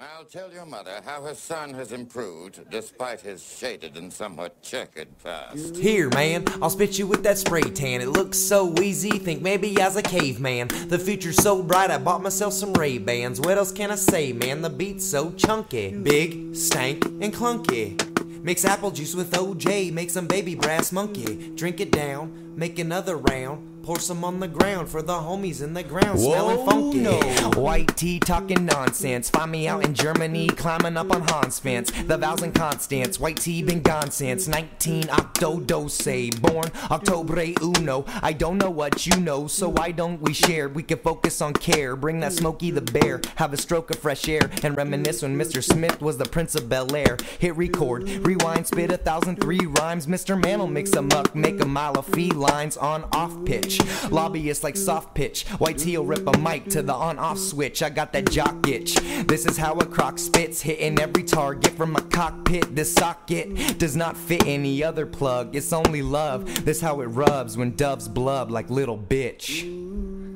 I'll tell your mother how her son has improved despite his shaded and somewhat checkered past. Here, man, I'll spit you with that spray tan. It looks so easy, think maybe as a caveman. The future's so bright, I bought myself some Ray Bans. What else can I say, man? The beat's so chunky. Big, stank, and clunky. Mix apple juice with OJ, make some baby brass monkey. Drink it down, make another round. Pour some on the ground for the homies in the ground smelling funky. no. White T talking nonsense. Find me out in Germany, climbing up on Hans fence. The vows and constants. White T been gone since 19 Octo Dose. Born Octobre Uno. I don't know what you know, so why don't we share? We can focus on care. Bring that Smokey the Bear. Have a stroke of fresh air and reminisce when Mr. Smith was the Prince of Bel Air. Hit record, rewind, spit a thousand three rhymes. Mr. Man'll a muck, make a mile of felines on off pitch. Lobbyists like soft pitch. White T'll rip a mic to the on off switch. I got that jock itch. This is how a croc spits, hitting every target from a cockpit. This socket does not fit any other plug. It's only love. This how it rubs when doves blub like little bitch.